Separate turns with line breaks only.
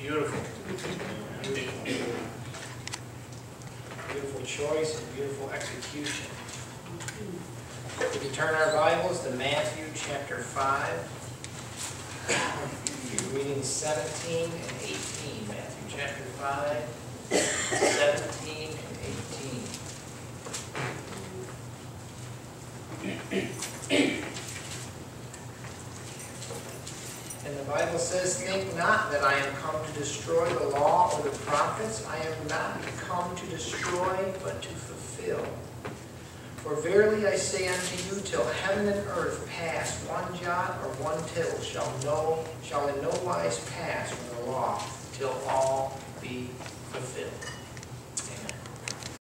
Beautiful. Beautiful. Choice and beautiful execution. We can turn our Bibles to Matthew chapter 5. Reading 17 and 18. Matthew chapter 5, 17 and 18. And the Bible says, Think not that I am come to destroy the law or the prophets. I am not come to destroy, but to fulfill. For verily I say unto you, till heaven and earth pass, one jot or one tittle shall no shall in no wise pass from the law, till all be fulfilled.